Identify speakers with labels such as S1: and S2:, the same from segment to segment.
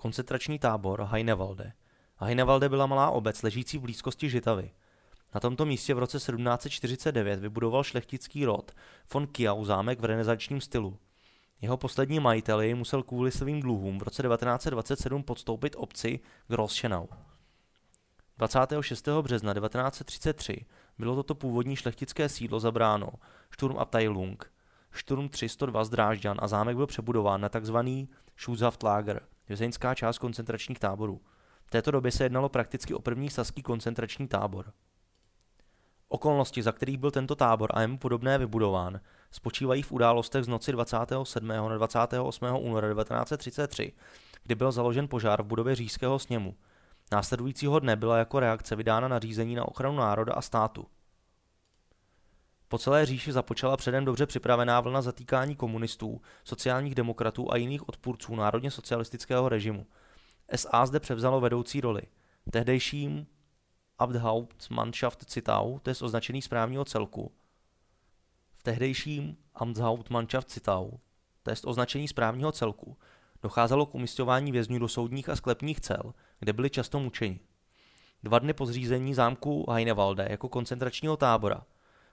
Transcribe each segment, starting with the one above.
S1: Koncentrační tábor Heinewalde. Heinewalde byla malá obec ležící v blízkosti Žitavy. Na tomto místě v roce 1749 vybudoval šlechtický rod von Kiau zámek v renesančním stylu. Jeho poslední majitel jej musel kvůli svým dluhům v roce 1927 podstoupit obci Grosschenau. 26. března 1933 bylo toto původní šlechtické sídlo zabráno Sturmabteilung, Sturm 302 z Drážďan a zámek byl přebudován na tzv. Schutzhaftlager, vězeňská část koncentračních táborů. V této době se jednalo prakticky o první saský koncentrační tábor. Okolnosti, za kterých byl tento tábor a jemu podobné vybudován, spočívají v událostech z noci 27. na 28. února 1933, kdy byl založen požár v budově říšského sněmu. Následujícího dne byla jako reakce vydána nařízení na ochranu národa a státu. Po celé říši započala předem dobře připravená vlna zatýkání komunistů, sociálních demokratů a jiných odpůrců národně socialistického režimu. SA zde převzalo vedoucí roli. Tehdejším Abthauptmannschaft Citau, to je označený správního celku, v tehdejším Amtshauptmannschaft Citau, to je označení správního celku, docházelo k umistování vězňů do soudních a sklepních cel, kde byli často mučeni. Dva dny po zřízení zámku Heinewalde jako koncentračního tábora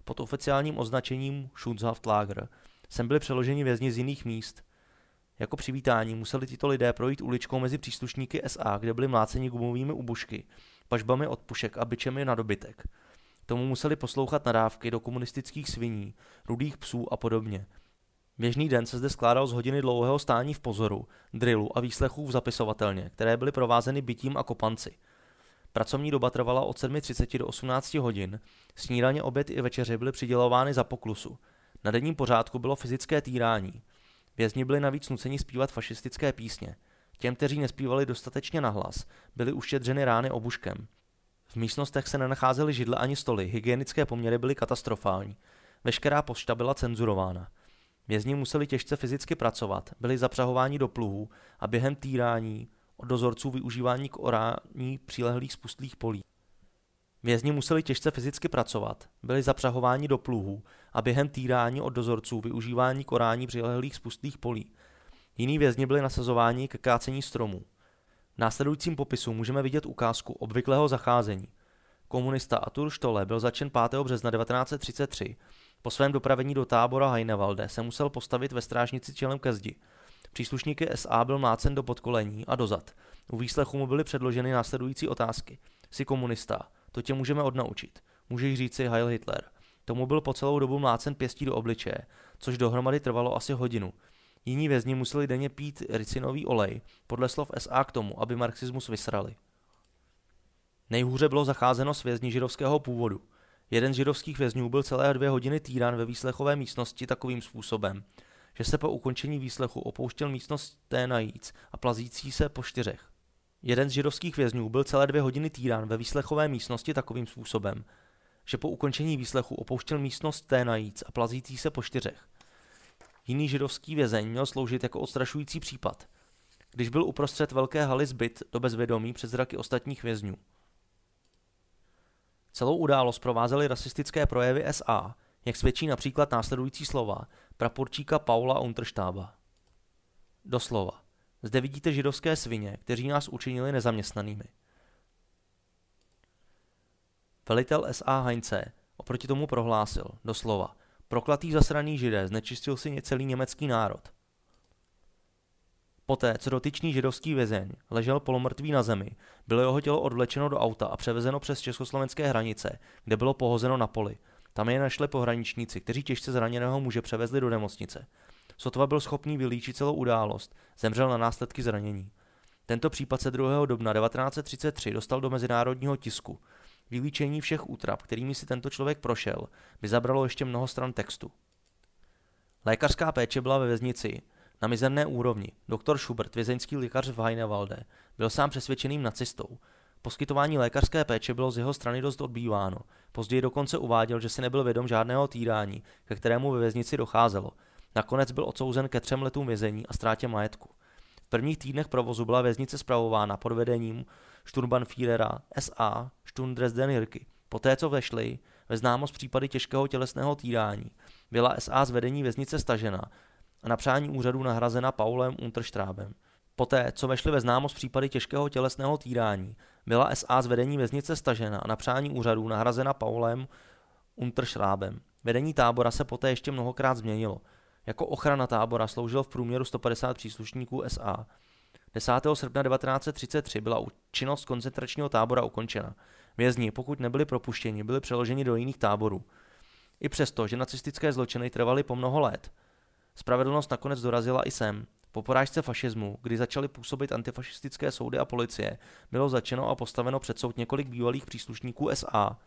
S1: pod oficiálním označením Schutzhaftlager sem byli přeloženi vězni z jiných míst. Jako přivítání museli tito lidé projít uličkou mezi příslušníky SA, kde byli mláceni gumovými ubušky, pažbami od pušek a byčemi na dobytek. Tomu museli poslouchat nadávky do komunistických sviní, rudých psů a podobně. Běžný den se zde skládal z hodiny dlouhého stání v pozoru, drillu a výslechů v zapisovatelně, které byly provázeny bytím a kopanci. Pracovní doba trvala od 7.30 do 18 hodin, snídaně, oběd i večeře byly přidělovány za poklusu. Na denním pořádku bylo fyzické týrání. Vězni byli navíc nuceni zpívat fašistické písně. Těm, kteří nespívali dostatečně nahlas, byly uštědřeny rány obuškem. V místnostech se nenacházely židle ani stoly, hygienické poměry byly katastrofální. Veškerá pošta byla cenzurována. Vězni museli těžce fyzicky pracovat, byli zapřahováni do pluhů a během týrání od dozorců využívání k orání přilehlých spustlých polí. Vězni museli těžce fyzicky pracovat, byli zapřahováni do pluhů a během týrání od dozorců využívání k orání přilehlých spustlých polí. Jiní vězni byli nasazováni ke kácení stromů. V následujícím popisu můžeme vidět ukázku obvyklého zacházení. Komunista Atur Štole byl začen 5. března 1933. Po svém dopravení do tábora Heinewalde se musel postavit ve strážnici čelem ke zdi. Příslušníky SA byl mlácen do podkolení a dozad. U výslechu mu byly předloženy následující otázky. Jsi komunista, to tě můžeme odnaučit. Můžeš říci Heil Hitler. Tomu byl po celou dobu mlácen pěstí do obličeje, což dohromady trvalo asi hodinu. Jiní vězni museli denně pít ricinový olej, podle slov SA k tomu, aby marxismus vysrali. Nejhůře bylo zacházeno s vězni židovského původu. Jeden z židovských vězňů byl celé dvě hodiny týran ve výslechové místnosti takovým způsobem, že se po ukončení výslechu opouštěl místnost té najíc a plazící se po čtyřech. Jeden z židovských vězňů byl celé dvě hodiny týran ve výslechové místnosti takovým způsobem, že po ukončení výslechu opouštěl místnost té najíc a plazící se po čtyřech. Jiný židovský vězeň měl sloužit jako odstrašující případ, když byl uprostřed velké haly zbyt do bezvědomí před zraky ostatních vězňů. Celou událost provázely rasistické projevy SA, jak svědčí například následující slova praporčíka Paula Unterštába. Doslova. Zde vidíte židovské svině, kteří nás učinili nezaměstnanými. Velitel SA Heinze oproti tomu prohlásil, doslova, proklatý zasraný židé znečistil si celý německý národ. Poté, co dotyčný židovský vězeň ležel polomrtvý na zemi, bylo jeho tělo odvlečeno do auta a převezeno přes československé hranice, kde bylo pohozeno na poli. Tam je našli pohraničníci, kteří těžce zraněného muže převezli do nemocnice. Sotva byl schopný vylíčit celou událost, zemřel na následky zranění. Tento případ se 2. dubna 1933 dostal do mezinárodního tisku. Vylíčení všech útrap, kterými si tento člověk prošel, by zabralo ještě mnoho stran textu. Lékařská péče byla ve věznici na mizerné úrovni. Doktor Schubert, vězeňský lékař v Heinewalde, byl sám přesvědčeným nacistou. Poskytování lékařské péče bylo z jeho strany dost odbýváno. Později dokonce uváděl, že si nebyl vědom žádného týrání, ke kterému ve věznici docházelo. Nakonec byl odsouzen ke třem letům vězení a ztrátě majetku. V prvních týdnech provozu byla věznice spravována pod vedením Sturmbannführera SA Sturm Dresden Hirky. Poté, co vešli ve známost případy těžkého tělesného týrání, byla SA z vedení věznice stažena a na přání úřadu nahrazena Paulem Unterstrábem. Poté, co vešli ve známost případy těžkého tělesného týrání, byla SA z vedení věznice stažena a na přání úřadů nahrazena Paulem Unterschrábem. Vedení tábora se poté ještě mnohokrát změnilo. Jako ochrana tábora sloužilo v průměru 150 příslušníků SA. 10. srpna 1933 byla činnost koncentračního tábora ukončena. Vězni, pokud nebyli propuštěni, byli přeloženi do jiných táborů. I přesto, že nacistické zločiny trvaly po mnoho let, spravedlnost nakonec dorazila i sem. Po porážce fašismu, kdy začaly působit antifašistické soudy a policie, bylo začeno a postaveno před soud několik bývalých příslušníků SA.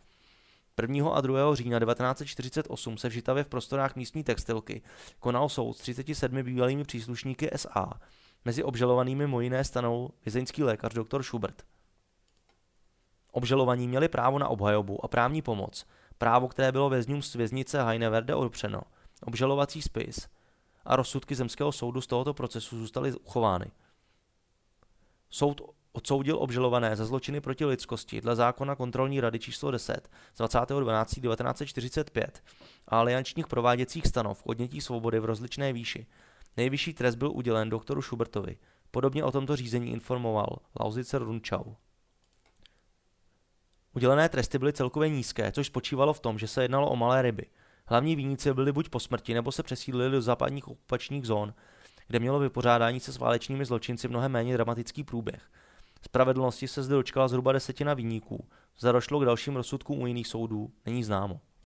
S1: 1. a 2. října 1948 se v Žitavě v prostorách místní textilky konal soud s 37 bývalými příslušníky SA. Mezi obžalovanými mimo jiné stanou vězeňský lékař dr. Schubert. Obžalovaní měli právo na obhajobu a právní pomoc, právo, které bylo vězňům z věznice Heineverde odpřeno, obžalovací spis a rozsudky zemského soudu z tohoto procesu zůstaly uchovány. Soud odsoudil obžalované za zločiny proti lidskosti dle zákona kontrolní rady číslo 10 z 20.12.1945 a aliančních prováděcích stanov odnětí svobody v rozličné výši. Nejvyšší trest byl udělen doktoru Schubertovi. Podobně o tomto řízení informoval Lauzicer Runčau. Udělené tresty byly celkově nízké, což spočívalo v tom, že se jednalo o malé ryby. Hlavní viníci byli buď po smrti, nebo se přesídlili do západních okupačních zón, kde mělo vypořádání se s válečnými zločinci mnohem méně dramatický průběh. Spravedlnosti se zde dočkala zhruba desetina viníků. Zda došlo k dalším rozsudkům u jiných soudů, není známo.